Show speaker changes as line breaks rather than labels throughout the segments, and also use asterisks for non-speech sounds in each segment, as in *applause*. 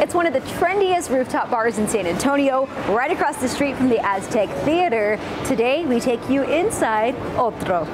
It's one of the trendiest rooftop bars in San Antonio, right across the street from the Aztec Theater. Today, we take you inside Otro.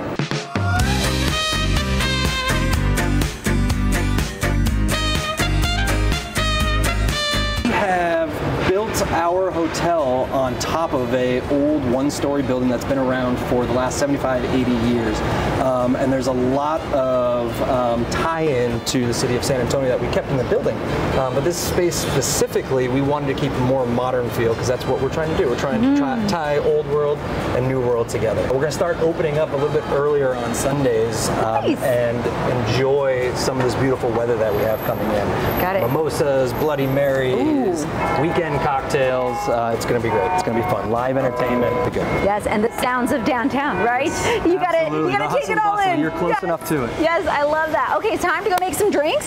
Our hotel on top of a old one-story building that's been around for the last 75, 80 years. Um, and there's a lot of um, tie-in to the city of San Antonio that we kept in the building. Um, but this space specifically, we wanted to keep a more modern feel because that's what we're trying to do. We're trying to try, tie old world and new world together. We're going to start opening up a little bit earlier on Sundays um,
Nice.
and enjoy some of this beautiful weather that we have coming in.
Got it.
Mimosas, Bloody Marys, weekend cocktails. Uh, it's going to be great. It's going to be fun. Live entertainment. The good.
Yes, and the sounds of downtown, right? You gotta, you gotta take it all
bustle.
in.
You're close
Yes.
enough to it.
Yes, I love that. Okay, time to go make some drinks.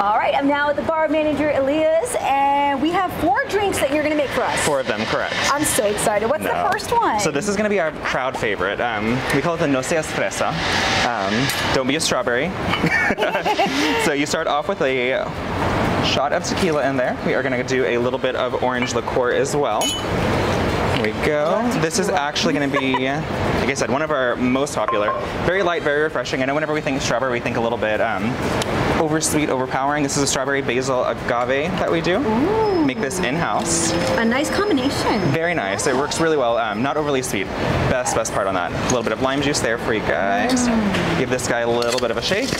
All right, I'm now with the bar manager Elias, and we have four drinks that you're gonna make for us.
Four of them, correct.
I'm so excited. What's
No.
the first one?
So this is going to be our crowd favorite. Um, we call it the No Seas Fresa. Um, don't be a strawberry. *laughs* so you start off with a shot of tequila in there. We are going to do a little bit of orange liqueur as well. Here we go. This is actually going to be, like I said, one of our most popular. Very light, very refreshing. I know whenever we think strawberry, we think a little bit um, oversweet, overpowering. This is a strawberry basil agave that we do. Make this in-house.
a nice combination.
Very nice. It works really well. Um, not overly sweet. Best, best part on that. A little bit of lime juice there for you guys. Give this guy a little bit of a shake.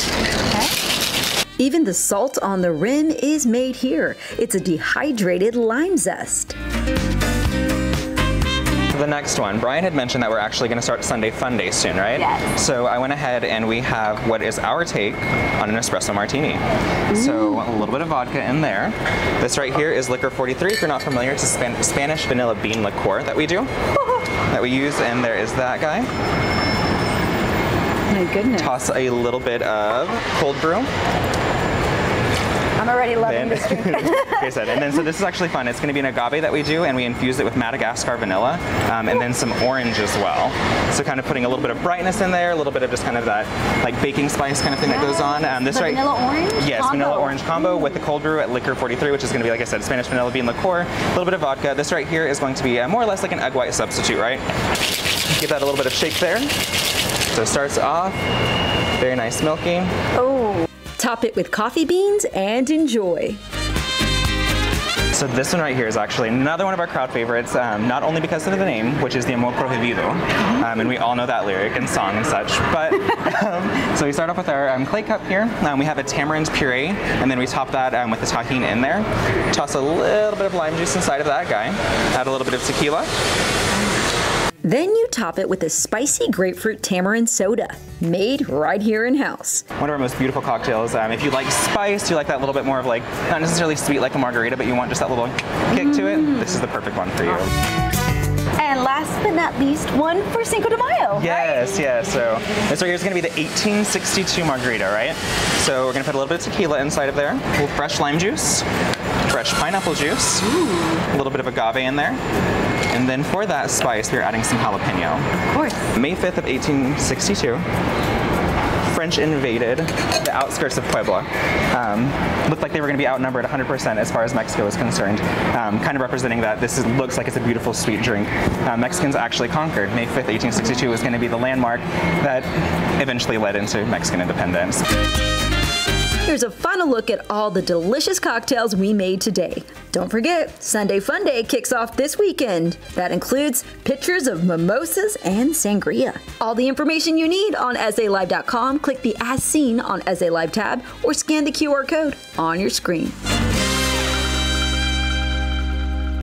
Even the salt on the rim is made here. It's a dehydrated lime zest.
The next one, Brian had mentioned that we're actually going to start Sunday Fun Day soon, right?
Yes.
So I went ahead and we have what is our take on an espresso martini. So a little bit of vodka in there. This right here is Licor 43. If you're not familiar, it's a Span- Spanish vanilla bean liqueur that we do, *laughs* that we use, and there is that guy.
My goodness.
Toss a little bit of cold brew.
I'm already loving
Then,
this drink. *laughs*
I said, and then so this is actually fun. It's going to be an agave that we do, and we infuse it with Madagascar vanilla, um, and then some orange as well. So kind of putting a little bit of brightness in there, a little bit of just kind of that like baking spice kind of thing that goes on. Um, this
The
right,
vanilla orange
yes,
combo.
vanilla orange combo with the cold brew at Licor 43, which is going to be like I said, Spanish vanilla bean liqueur, a little bit of vodka. This right here is going to be uh, more or less like an egg white substitute, right? Give that a little bit of shake there. So it starts off very nice milky.
oh,
Top it with coffee beans and enjoy.
So this one right here is actually another one of our crowd favorites, um, not only because of the name, which is the Amor Prohibido, um, and we all know that lyric and song and such, but *laughs* um, so we start off with our um, clay cup here. Um, we have a tamarind puree, and then we top that um, with the Tajín in there. Toss a little bit of lime juice inside of that guy. Add a little bit of tequila.
Then you top it with a spicy grapefruit tamarind soda, made right here in house.
One of our most beautiful cocktails. Um, if you like spice, you like that little bit more of like, not necessarily sweet like a margarita, but you want just that little kick to it, this is the perfect one for you.
and last but not least, one for Cinco de Mayo. right?
Yes, yes. So this right here is going to be the 1862 margarita, right? So we're going to put a little bit of tequila inside of there, a little fresh lime juice, fresh pineapple juice, a little bit of agave in there, and then for that spice, we're adding some jalapeno.
Of course.
May 5th of 1862. French invaded the outskirts of Puebla. Um, looked like they were going to be outnumbered 100% as far as Mexico was concerned, um, kind of representing that this is, looks like it's a beautiful sweet drink. Uh, Mexicans actually conquered. May 5th, 1862 was going to be the landmark that eventually led into Mexican independence.
Here's a final look at all the delicious cocktails we made today. Don't forget, Sunday Fun Day kicks off this weekend. That includes pictures of mimosas and sangria. All the information you need on SALive.com, click the As Seen on SA Live tab, or scan the QR code on your screen.